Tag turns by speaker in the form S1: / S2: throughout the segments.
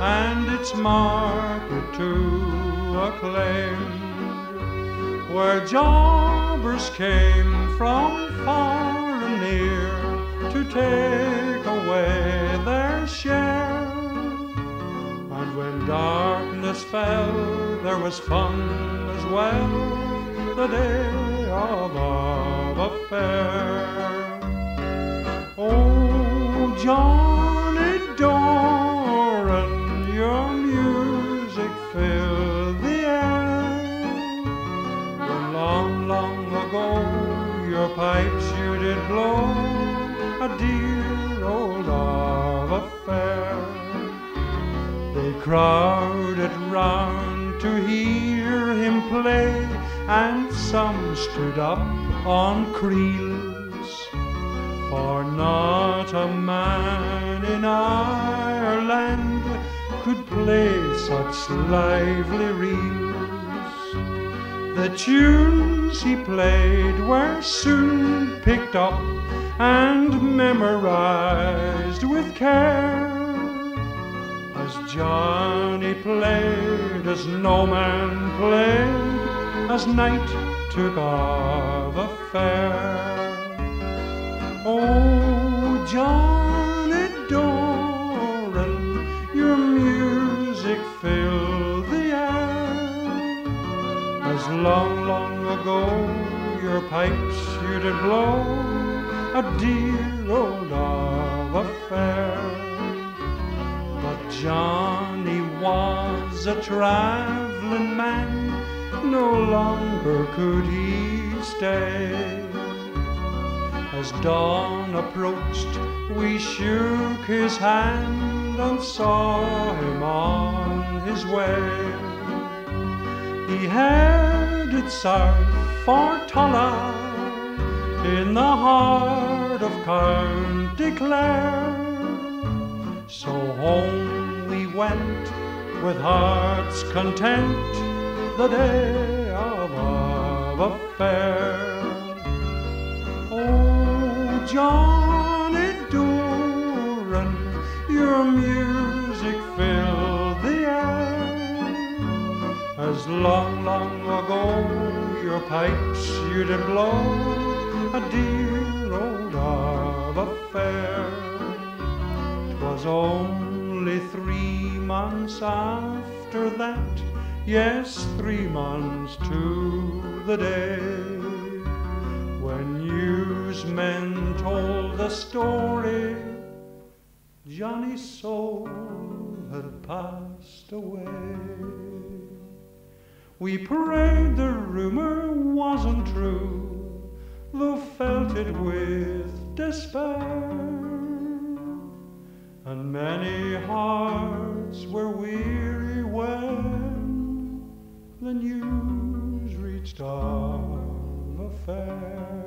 S1: and its market too acclaimed, where jobbers came from far and near to take away their share. And when darkness fell, there was fun as well, the day of the fair. Oh, Johnny a dear old love affair. They crowded round to hear him play, and some stood up on creels. For not a man in Ireland could play such lively reels. The tunes he played were soon picked up and memorized with care. As Johnny played as no man played, as night took of a fair. Oh, Johnny Doran, your music filled the air. As long, long ago your pipes you did blow, a dear old love affair. But Johnny was a traveling man, no longer could he stay. As dawn approached, we shook his hand and saw him on his way. He headed south for Tulla in the heart of County Clare. So home we went with hearts content the day of our affair. Oh, Johnny Doran, your music filled the air. As long, long ago your pipes you did blow, a dear old love affair. 'Twas only three months after that, yes, three months to the day, when newsmen told the story Johnny's soul had passed away. We prayed the rumor wasn't true, though felt it with despair. And many hearts were weary when the news reached our affair.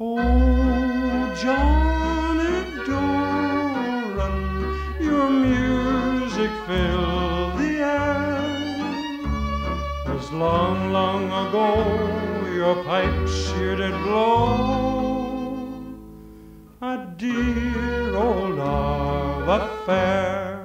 S1: Oh, Johnny Doran, your music filled the air. As long, long ago your pipes you did blow, a dear old love affair.